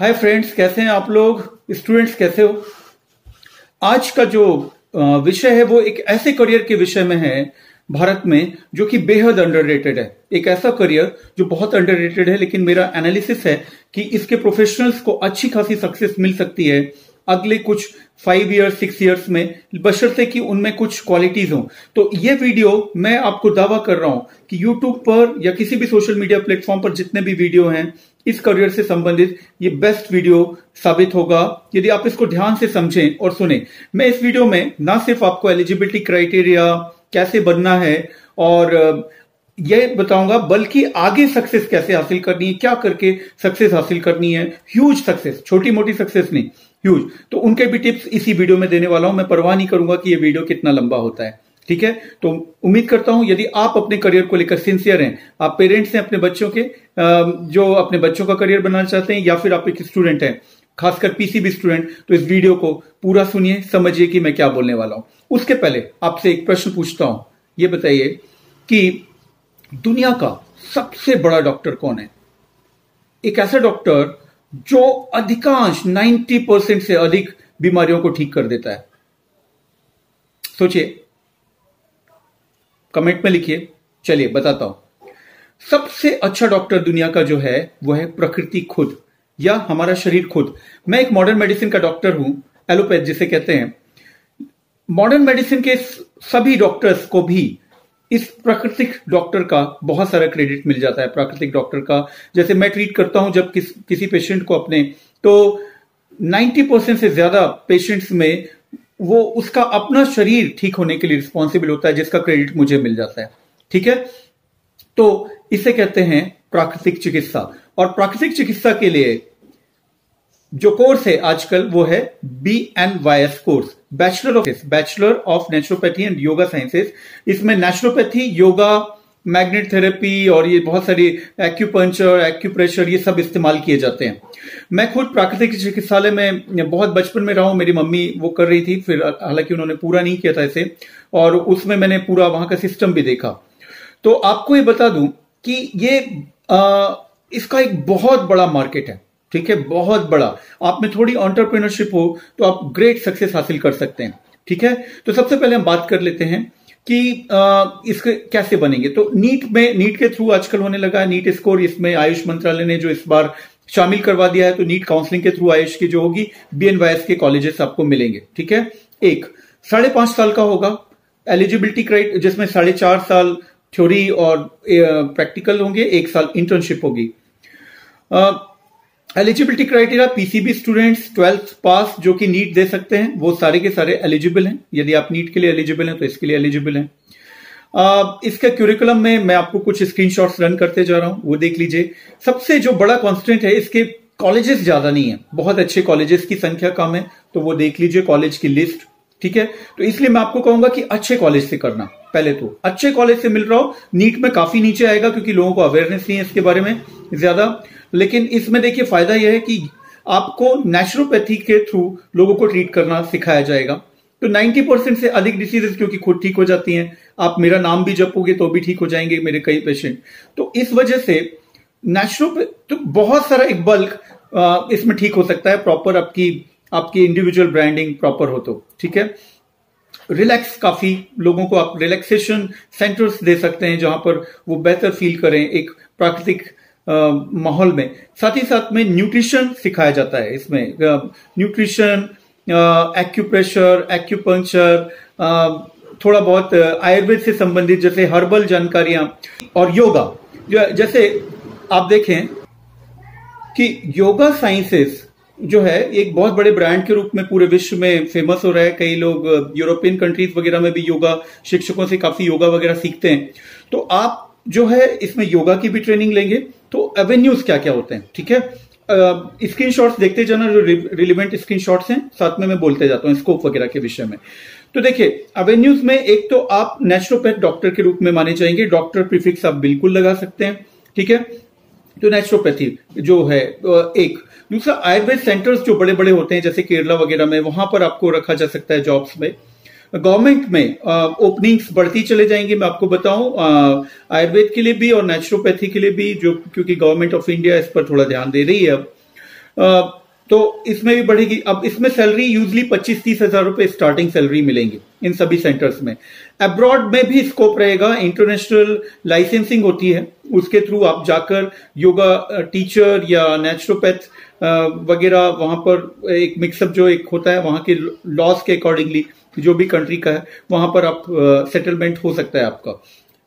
Hi friends कैसे हैं आप लोग? स्टूडेंट्स कैसे हो? आज का जो विषय है वो एक ऐसे करियर के विषय में है भारत में जो कि बेहद अंडररेटेड है। एक ऐसा करियर जो बहुत अंडररेटेड है, लेकिन मेरा एनालिसिस है कि इसके प्रोफेशनल्स को अच्छी खासी सक्सेस मिल सकती है अगले कुछ फाइव ईयर्स सिक्स ईयर्स में, बशर्ते कि उनमें कुछ क्वालिटीज हो। तो ये वीडियो मैं आपको दावा कर रहा हूँ कि यूट्यूब पर या किसी भी सोशल मीडिया प्लेटफॉर्म पर जितने भी वीडियो हैं इस करियर से संबंधित ये बेस्ट वीडियो साबित होगा। यदि आप इसको ध्यान से समझें और सुने, मैं इस वीडियो में ना सिर्फ़ आपको एलिजिबिलिटी क्राइटेरिया कैसे बनना है और यह बताऊँगा, बल्कि आगे सक्सेस कैसे हासिल करनी है, क्या करके सक्सेस हासिल करनी है। ह्यूज सक्सेस छोटी मोटी सक्सेस नहीं ह्यूज तो उनके भी टिप्स इसी वीडियो में देने वाला हूँ। मैं परवाह नहीं करूँगा कि यह वीडियो कितना लंबा होता है। ठीक है? तो उम्मीद करता हूँ, यदि आप अपने करियर को लेकर सिंसियर हैं, आप पेरेंट्स हैं अपने बच्चों के जो अपने बच्चों का करियर बनाना चाहते हैं, या फिर आप एक स्टूडेंट हैं, खासकर पीसीबी स्टूडेंट तो इस वीडियो को पूरा सुनिए, समझिए कि मैं क्या बोलने वाला हूँ। उसके पहले आपसे एक प्रश्न पूछता हूँ। ये बताइए कि दुनिया का सबसे बड़ा डॉक्टर कौन है? एक ऐसा डॉक्टर जो अधिकांश 90 परसेंट से अधिक बीमारियों को ठीक कर देता है। सोचिए कमेंट में लिखिए। चलिए बताता हूँ। सबसे अच्छा डॉक्टर दुनिया का जो है वह है प्रकृति खुद या हमारा शरीर खुद। मैं एक मॉडर्न मेडिसिन का डॉक्टर हूँ एलोपैथ जिसे कहते हैं। मॉडर्न मेडिसिन के सभी डॉक्टर्स को भी इस प्राकृतिक डॉक्टर का बहुत सारा क्रेडिट मिल जाता है प्राकृतिक डॉक्टर का। जैसे मैं ट्रीट करता हूँ जब किस, किसी पेशेंट को अपने तो 90 परसेंट से ज़्यादा पेशेंट्स में वो उसका अपना शरीर ठीक होने के लिए रिस्पॉन्सिबल होता है, जिसका क्रेडिट मुझे मिल जाता है। ठीक है? तो इसे कहते हैं प्राकृतिक चिकित्सा। और प्राकृतिक चिकित्सा के लिए जो कोर्स है आजकल, वो है B N Y S course bachelor of bachelor of naturopathy and yoga sciences इसमें नेचुरोपैथी योगा मैग्नेट थेरेपी और ये बहुत सारी एक्यूपंचर एक्यूप्रेशर ये सब इस्तेमाल किए जाते हैं। मैं खुद प्राकृतिक चिकित्सालय में बहुत बचपन में रहा हूँ मेरी मम्मी वो कर रही थी फिर हालाँकि उन्होंने पूरा नहीं किया था इसे और उसमें मैंने पूरा वहाँ का सिस्टम भी देखा। तो आपको ये बता दूँ कि ये आ, इसका एक बहुत बड़ा मार्केट है ठीक है? बहुत बड़ा। आप में थोड़ी ऑन्टरप्रिनरशिप हो तो आप ग्रेट सक्सेस हासिल कर सकते हैं ठीक है? तो सबसे पहले हम बात कर लेते हैं कि इसके कैसे बनेंगे? तो नीट में, नीट के थ्रू आजकल होने लगा है, नीट स्कोर इसमें आयुष मंत्रालय ने जो इस बार शामिल करवा दिया है तो नीट काउंसलिंग के थ्रू आयुष की जो होगी बी बीएनवाईएस के कॉलेजेस आपको मिलेंगे, ठीक है? एक, साढ़े पाँच साल का होगा। एलिजिबिलिटी क्राइट जिसमें साढ़े चार साल थ्योरी और प्रैक्टिकल होंगे, एक साल इंटर्नशिप होगी। Eligibility criteria PCB students twelfth pass जो कि नीट दे सकते हैं, वो सारे के सारे एलिजिबल हैं। यदि आप नीट के लिए एलिजिबल हैं तो इसके लिए एलिजिबल हैं। इसके क्यूरिकुलम में मैं आपको कुछ स्क्रीनशॉट्स रन करते जा रहा हूँ, वो देख लीजिए। सबसे जो बड़ा कॉन्स्टेंट है, इसके कॉलेजेस ज़्यादा नहीं है। बहुत अच्छे कॉलेजेस की संख्या कम है तो वो देख लीजिए कॉलेज की लिस्ट ठीक है? तो इसलिए मैं आपको कहूँगा कि अच्छे कॉलेज से करना, पहले तो। अच्छे कॉलेज से मिल रहा हो नीट में काफ़ी नीचे आएगा, क्योंकि लोगों को अवेयरनेस नहीं है इसके बारे में ज़्यादा। लेकिन इसमें देखिए फ़ायदा यह है कि आपको नेचुरोपैथी के थ्रू लोगों को ट्रीट करना सिखाया जाएगा। तो 90 परसेंट से अधिक डिसीजेस क्योंकि खुद ठीक हो जाती हैं, आप मेरा नाम भी जपोगे तो भी ठीक हो जाएँगे मेरे कई पेशेंट तो इस वजह से नेचुरोपैथ तो बहुत सारा एक बल्क इसमें ठीक हो सकता है प्रॉपर आपकी आपकी इंडिविजुअल ब्रांडिंग प्रॉपर हो तो ठीक है? रिलैक्स काफ़ी लोगों को आप रिलैक्सेशन सेंटर्स दे सकते हैं जहाँ पर वो बेहतर फील करें, एक प्राकृतिक माहौल में। साथ ही साथ में न्यूट्रिशन सिखाया जाता है इसमें। न्यूट्रिशन एक्यूप्रेशर एक्यूपंक्चर थोड़ा बहुत आयुर्वेद से संबंधित जैसे हर्बल जानकारियाँ और योगा। जैसे आप देखें कि योगा साइंसेस जो है, एक बहुत बड़े ब्रांड के रूप में पूरे विश्व में फ़ेमस हो रहा है। कई लोग यूरोपियन कंट्रीज़ वगैरह में भी योगा शिक्षकों से काफ़ी योगा वगैरह सीखते हैं। तो आप जो है, इसमें योगा की भी ट्रेनिंग लेंगे। तो एवेन्यूज क्या क्या होते हैं? ठीक है? स्क्रीन शॉट्स देखते जाना जो रिलेवेंट स्क्रीन शॉट्स हैं, साथ में मैं बोलते जाता हूँ स्कोप वगैरह के विषय में। तो देखिए अवेन्यूज में एक तो आप नेचुरोपैथ डॉक्टर के रूप में माने जाएँगे डॉक्टर प्रीफिक्स आप बिल्कुल लगा सकते हैं, ठीक है? तो नेचुरोपैथी जो है एक। दूसरा, आयुर्वेद सेंटर्स जो बड़े बड़े होते हैं, जैसे केरला वगैरह में, वहाँ पर आपको रखा जा सकता है जॉब्स में। गवर्नमेंट में ओपनिंग्स बढ़ती चले जाएँगी, मैं आपको बताऊँ आयुर्वेद के लिए भी और नेचुरोपैथी के लिए भी, जो क्योंकि गवर्नमेंट ऑफ़ इंडिया इस पर थोड़ा ध्यान दे रही है अब। तो इसमें भी बढ़ेगी। अब इसमें सैलरी यूजली पच्चीस तीस हज़ार रुपए स्टार्टिंग सैलरी मिलेंगी इन सभी सेंटर्स में। अब्रॉड में भी स्कोप रहेगा इंटरनेशनल लाइसेंसिंग होती है, उसके थ्रू आप जाकर योगा टीचर या नेचुरोपैथ वगैरह वहाँ पर एक मिक्सअप जो एक होता है, वहाँ के लॉस के अकॉर्डिंगली जो भी कंट्री का है, वहाँ पर आप सेटलमेंट हो सकता है आपका।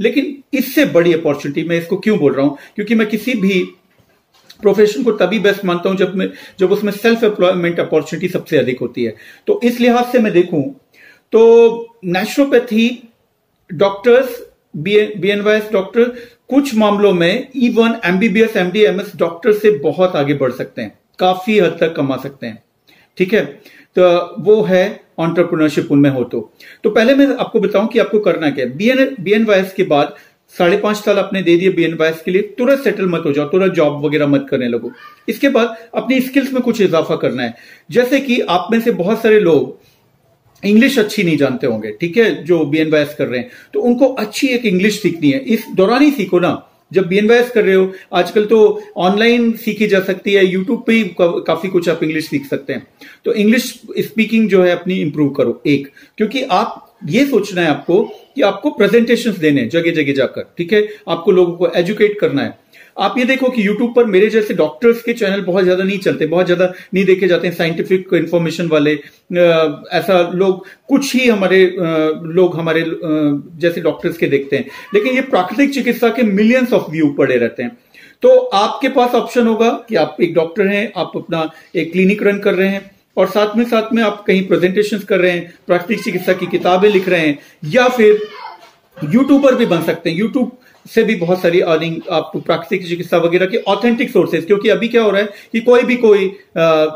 लेकिन इससे बड़ी अपॉर्चुनिटी मैं इसको क्यों बोल रहा हूँ? क्योंकि मैं किसी भी प्रोफेशन को तभी बेस्ट मानता हूँ जब मैं, जब उसमें सेल्फ एम्प्लॉयमेंट अपॉर्चुनिटी सबसे अधिक होती है। तो इस लिहाज से मैं देखूँ तो naturopathy doctors B N Y doctor कुछ मामलों में even MBBS MD MS doctor से बहुत आगे बढ़ सकते हैं। काफ़ी हद तक कमा सकते हैं। ठीक है? तो वो है ऑन्टरप्रनरशिप उनमें हो तो। तो पहले मैं आपको बताऊँ कि आपको करना क्या है। बीएन बीएन वाइस के बाद साढ़े पाँच साल आपने दे दिए बीएन वाइस के लिए, तुरंत सेटल मत हो जाओ, तुरंत जॉब वगैरह मत करने लगो। इसके बाद अपनी स्किल्स में कुछ इजाफा करना है। जैसे कि आप में से बहुत सारे लोग इंग्लिश अच्छी नहीं जानते होंगे, ठीक है, जो बी एन वाई एस कर रहे हैं। तो उनको अच्छी एक इंग्लिश सीखनी है। इस दौरान ही सीखो ना जब बी कर रहे हो, आजकल तो ऑनलाइन सीखी जा सकती है यूट्यूब पे ही काफ़ी कुछ आप इंग्लिश सीख सकते हैं। तो इंग्लिश स्पीकिंग जो है अपनी इंप्रूव करो, एक। क्योंकि आप ये सोचना है आपको कि आपको प्रेजेंटेशंस देने जगह जगह जाकर, ठीक है? आपको लोगों को एजुकेट करना है। आप ये देखो कि यूट्यूब पर मेरे जैसे डॉक्टर्स के चैनल बहुत ज़्यादा नहीं चलते, बहुत ज़्यादा नहीं देखे जाते हैं साइंटिफिक इंफॉर्मेशन वाले। ऐसा लोग, कुछ ही हमारे लोग हमारे जैसे डॉक्टर्स के देखते हैं। लेकिन ये प्राकृतिक चिकित्सा के मिलियंस ऑफ़ व्यू पड़े रहते हैं। तो आपके पास ऑप्शन होगा कि आप एक डॉक्टर हैं, आप अपना एक क्लिनिक रन कर रहे हैं और साथ में साथ में आप कहीं प्रेजेंटेशन कर रहे हैं, प्राकृतिक चिकित्सा की किताबें लिख रहे हैं, या फिर यूट्यूबर भी बन सकते हैं। यूट्यूब से भी बहुत सारी अर्निंग आप प्राकृतिक चिकित्सा वगैरह की ऑथेंटिक सोर्सेज क्योंकि अभी क्या हो रहा है कि कोई भी कोई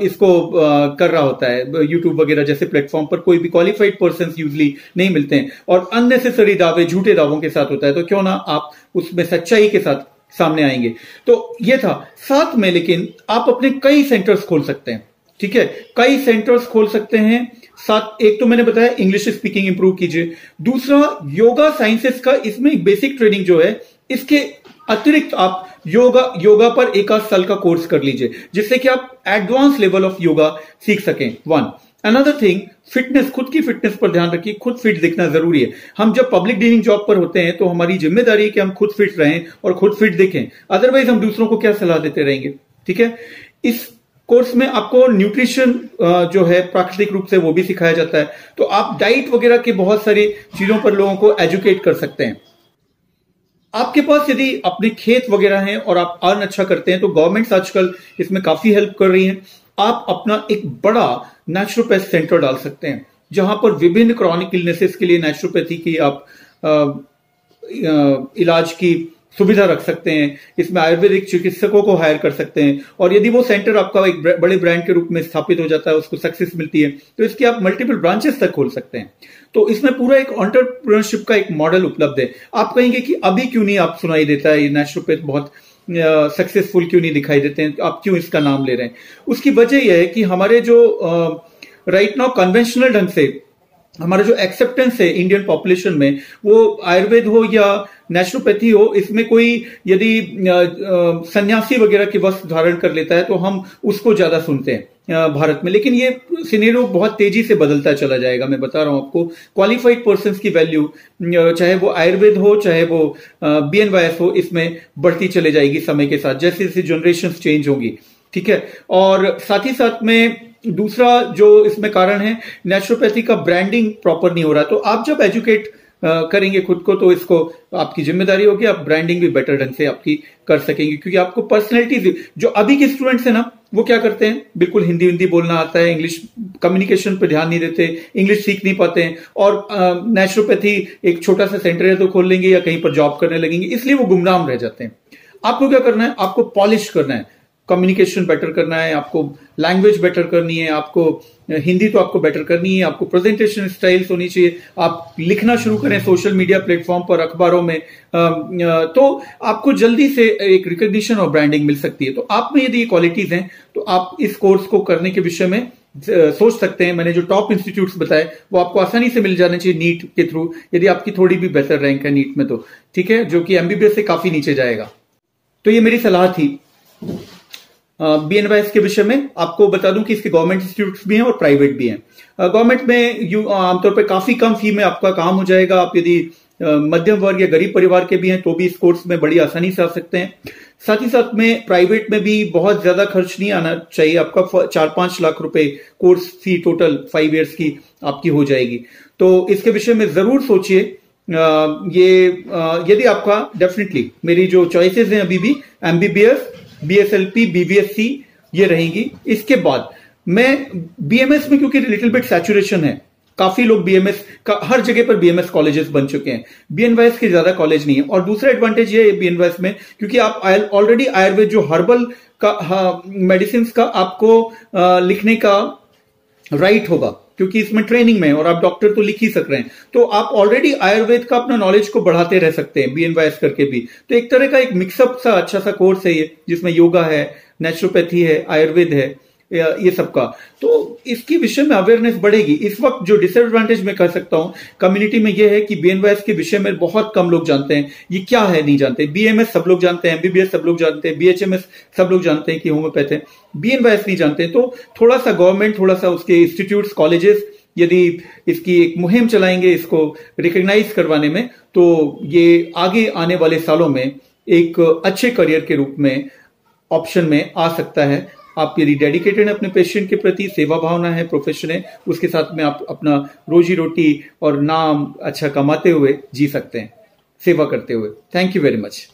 इसको कर रहा होता है यूट्यूब वगैरह जैसे प्लेटफॉर्म पर कोई भी क्वालिफाइड पर्सन यूजली नहीं मिलते हैं। और अननेसेसरी दावे, झूठे दावों के साथ होता है तो क्यों ना आप उसमें सच्चाई के साथ सामने आएँगे। तो ये था। साथ में लेकिन आप अपने कई सेंटर्स खोल सकते हैं। ठीक है? कई सेंटर्स खोल सकते हैं। साथ एक तो मैंने बताया इंग्लिश स्पीकिंग इंप्रूव कीजिए। दूसरा योगा साइंसेस का इसमें बेसिक ट्रेनिंग जो है, इसके अतिरिक्त आप योगा योगा पर एक आध साल का कोर्स कर लीजिए, जिससे कि आप एडवांस लेवल ऑफ़ योगा सीख सकें। वन अनदर थिंग फिटनेस खुद की फिटनेस पर ध्यान रखिए, खुद फिट दिखना ज़रूरी है। हम जब पब्लिक डीलिंग जॉब पर होते हैं तो हमारी ज़िम्मेदारी है कि हम खुद फिट रहें और खुद फिट दिखें। अदरवाइज़ हम दूसरों को क्या सलाह देते रहेंगे? ठीक है? इस कोर्स में आपको न्यूट्रिशन जो है प्राकृतिक रूप से वो भी सिखाया जाता है। तो आप डाइट वगैरह की बहुत सारी चीज़ों पर लोगों को एजुकेट कर सकते हैं। आपके पास यदि अपने खेत वगैरह हैं और आप अर्न अच्छा करते हैं तो गवर्नमेंट्स आजकल इसमें काफ़ी हेल्प कर रही हैं। आप अपना एक बड़ा नेचुरोपैथ सेंटर डाल सकते हैं जहाँ पर विभिन्न क्रॉनिक इलनेसेस के लिए नेचुरोपैथी की आप आ, आ, इलाज की सुविधा रख सकते हैं, इसमें आयुर्वेदिक चिकित्सकों को हायर कर सकते हैं। और यदि वो सेंटर आपका एक बड़े ब्रांड के रूप में स्थापित हो जाता है, उसको सक्सेस मिलती है तो इसकी आप मल्टीपल ब्रांचेस तक खोल सकते हैं। तो इसमें पूरा एक ऑन्टरप्रनरशिप का एक मॉडल उपलब्ध है। आप कहेंगे कि अभी क्यों नहीं आप सुनाई देता है? ये नेचुरोपैथ बहुत सक्सेसफुल क्यों नहीं दिखाई देते हैं? आप क्यों इसका नाम ले रहे हैं? उसकी वजह यह है कि हमारे जो राइट नाउ कन्वेंशनल ढंग से हमारा जो एक्सेप्टेंस है इंडियन पॉपुलेशन में, वो आयुर्वेद हो या नेचुरोपैथी हो, इसमें कोई यदि सन्यासी वगैरह के वस्त्र धारण कर लेता है तो हम उसको ज़्यादा सुनते हैं भारत में। लेकिन ये सिनेरियो बहुत तेज़ी से बदलता चला जाएगा, मैं बता रहा हूँ आपको। क्वालिफाइड पर्सन की वैल्यू चाहे वो आयुर्वेद हो, चाहे वो बी एन वाई एस हो, इसमें बढ़ती चले जाएगी समय के साथ जैसे जैसे जनरेशन चेंज होंगी, ठीक है? और साथ ही साथ में दूसरा जो इसमें कारण है नेचुरोपैथी का ब्रांडिंग प्रॉपर नहीं हो रहा। तो आप जब एजुकेट करेंगे खुद को तो इसको आपकी ज़िम्मेदारी होगी, आप ब्रांडिंग भी बेटर ढंग से आपकी कर सकेंगे। क्योंकि आपको पर्सनैलिटी जो अभी के स्टूडेंट्स है ना, वो क्या करते हैं? बिल्कुल हिंदी हिंदी बोलना आता है इंग्लिश कम्युनिकेशन पर ध्यान नहीं देते इंग्लिश सीख नहीं पाते हैं, और नेचुरोपैथी एक छोटा सा सेंटर है तो खोल लेंगे या कहीं पर जॉब करने लगेंगे, इसलिए वो गुमनाम रह जाते हैं। आपको क्या करना है? आपको पॉलिश करना है। कम्युनिकेशन बेटर करना है, आपको लैंग्वेज बेटर करनी है, आपको हिंदी तो आपको बेटर करनी है, आपको प्रेजेंटेशन स्टाइल्स होनी चाहिए, आप लिखना शुरू करें सोशल मीडिया प्लेटफॉर्म पर अखबारों में तो आपको जल्दी से एक रिकग्निशन और ब्रांडिंग मिल सकती है। तो आप में यदि ये क्वालिटीज हैं तो आप इस कोर्स को करने के विषय में सोच सकते हैं। मैंने जो टॉप इंस्टीट्यूट्स बताए, वो आपको आसानी से मिल जाने चाहिए नीट के थ्रू यदि आपकी थोड़ी भी बेहतर रैंक है नीट में तो ठीक है? जो कि एमबीबीएस से काफ़ी नीचे जाएगा। तो ये मेरी सलाह थी। बी एन के विषय में आपको बता दूँ कि इसके गवर्नमेंट इंस्टीट्यूट भी हैं और प्राइवेट भी हैं। गवर्नमेंट में यू आमतौर पर काफ़ी कम फ़ी में आपका काम हो जाएगा। आप यदि मध्यम वर्ग या गरीब परिवार के भी हैं तो भी इस कोर्स में बड़ी आसानी से आ सकते हैं। साथ ही साथ में प्राइवेट में भी बहुत ज़्यादा खर्च नहीं आना चाहिए। आपका चार पाँच लाख रुपए course fee total five years की आपकी हो जाएगी। तो इसके विषय में ज़रूर सोचिए। ये यदि आपका डेफिनेटली मेरी जो चॉइसेस हैं अभी भी एमबीबीएस बीएसएलपी बीबीएससी ये रहेंगी। इसके बाद मैं बीएमएस में क्योंकि लिटिल बिट सैचुरेशन है काफ़ी लोग बीएमएस का हर जगह पर बीएमएस कॉलेजेस बन चुके हैं। बीएनवाइस के ज़्यादा कॉलेज नहीं है। और दूसरा एडवांटेज ये है बीएनवाइस में क्योंकि आप ऑलरेडी आयुर्वेद जो हर्बल का मेडिसिन का आपको आ, लिखने का राइट होगा। क्योंकि इसमें ट्रेनिंग में और आप डॉक्टर तो लिख ही सक रहे हैं। तो आप ऑलरेडी आयुर्वेद का अपना नॉलेज को बढ़ाते रह सकते हैं बी एन वाई एस करके भी। तो एक तरह का एक मिक्सअप सा अच्छा सा कोर्स है ये, जिसमें योगा है नेचुरोपैथी है आयुर्वेद है। ये सब का। तो इसके विषय में अवेयरनेस बढ़ेगी। इस वक्त जो डिसएडवांटेज मैं कह सकता हूँ कम्युनिटी में ये है कि बीएनवाईएस के विषय में बहुत कम लोग जानते हैं। ये क्या है, नहीं जानते। बीएमएस सब लोग जानते हैं एमबीबीएस सब लोग जानते हैं बीएचएमएस सब लोग जानते हैं कि होम्योपैथ है। बीएनवाईएस नहीं जानते तो थोड़ा सा गवर्नमेंट थोड़ा सा उसके इंस्टीट्यूट कॉलेजेस यदि इसकी एक मुहिम चलाएँगे इसको रिकग्नाइज करवाने में तो ये आगे आने वाले सालों में एक अच्छे करियर के रूप में ऑप्शन में आ सकता है। आप यदि डेडिकेटेड अपने पेशेंट के प्रति सेवा भावना है प्रोफेशन है, उसके साथ में आप अपना रोजी रोटी और नाम अच्छा कमाते हुए जी सकते हैं, सेवा करते हुए। Thank you very much